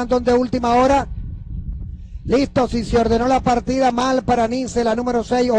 random de última hora. Listo, si se ordenó la partida mal para Nice, la número 6,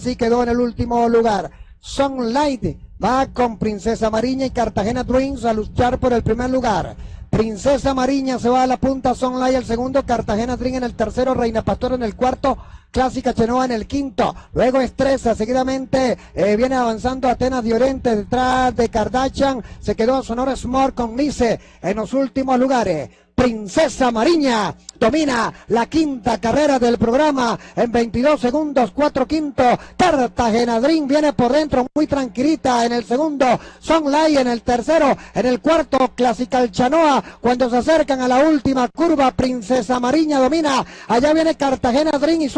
sí quedó en el último lugar. Sunlight va con Princesa Mariña y Cartagena Dreams a luchar por el primer lugar. Princesa Mariña se va a la punta, Sunlight el segundo, Cartagena Dream en el tercero, Reina Pastor en el cuarto, Clásica Chenoa en el quinto, luego Estresa, seguidamente eh, viene avanzando Atenas Diorente detrás de Kardashian, se quedó Sonora Smart con Nice en los últimos lugares. Princesa Mariña domina la quinta carrera del programa en 22 segundos, 4 quinto. Cartagena Dream viene por dentro muy tranquilita en el segundo. Sonlay en el tercero. En el cuarto, Classical Chanoa. Cuando se acercan a la última curva, Princesa Mariña domina. Allá viene Cartagena Dream y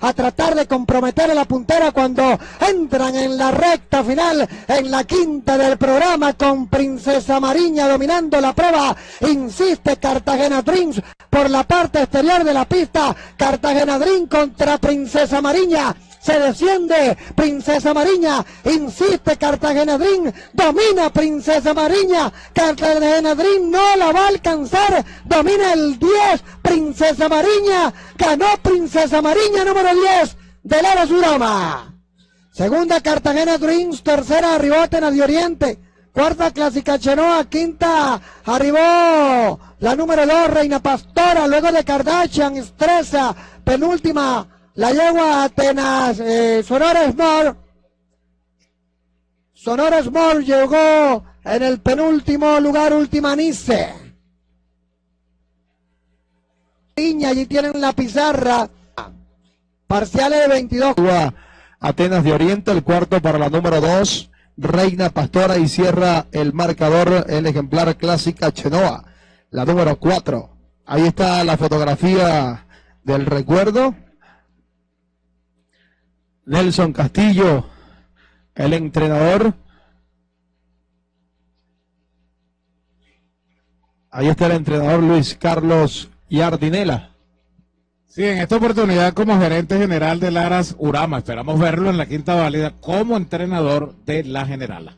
A tratar de comprometer a la puntera cuando entran en la recta final en la quinta del programa con Princesa Mariña dominando la prueba. Insiste Cartagena Dreams por la parte exterior de la pista. Cartagena Dream contra Princesa Mariña. Se desciende Princesa Mariña. Insiste Cartagena Dream. Domina Princesa Mariña. Cartagena Dream no la va a alcanzar. Domina el 10. Princesa Mariña. Ganó Princesa Mariña número 10 de Lara Surama. Segunda Cartagena Dreams. Tercera arribó Atenas de Oriente. Cuarta clásica Chenoa, quinta arribó la número dos Reina Pastora, luego de Kardashian, Estresa, penúltima la yegua Atenas, eh, Sonora Small. Sonora Small llegó en el penúltimo lugar, última Nice. allí tienen la pizarra. Parciales de 22. Atenas de Oriente, el cuarto para la número dos. Reina Pastora y cierra el marcador el ejemplar clásica Chenoa, la número 4. Ahí está la fotografía del recuerdo. Nelson Castillo, el entrenador. Ahí está el entrenador Luis Carlos Yardinela. Sí, en esta oportunidad como gerente general de Laras Urama, esperamos verlo en la quinta válida como entrenador de la generala.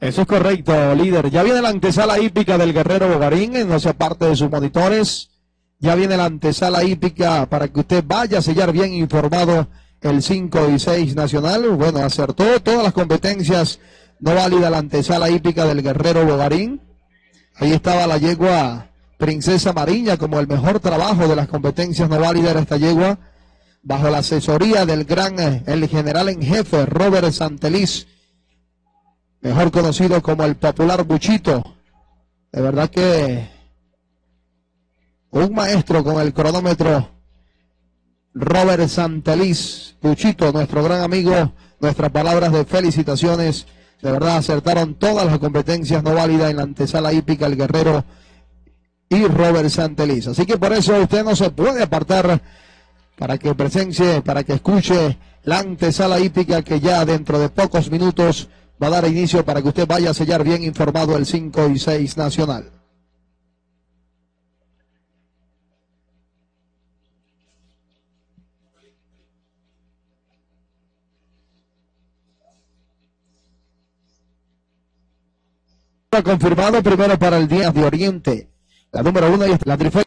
Eso es correcto, líder. Ya viene la antesala hípica del guerrero Bogarín, no sea parte de sus monitores. Ya viene la antesala hípica para que usted vaya a sellar bien informado el 5 y 6 nacional. Bueno, acertó todas las competencias. No válida la antesala hípica del guerrero Bogarín. Ahí estaba la yegua Princesa Mariña como el mejor trabajo de las competencias no válidas de esta yegua, bajo la asesoría del gran, eh, el general en jefe, Robert Santeliz, mejor conocido como el popular Buchito. De verdad que un maestro con el cronómetro, Robert Santeliz, Buchito, nuestro gran amigo, nuestras palabras de felicitaciones. De verdad acertaron todas las competencias no válidas en la antesala hípica, el guerrero y Robert Santeliz. Así que por eso usted no se puede apartar para que presencie, para que escuche la antesala hípica que ya dentro de pocos minutos va a dar inicio para que usted vaya a sellar bien informado el 5 y 6 nacional. Confirmado primero para el Día de Oriente. La número uno y la trifecta.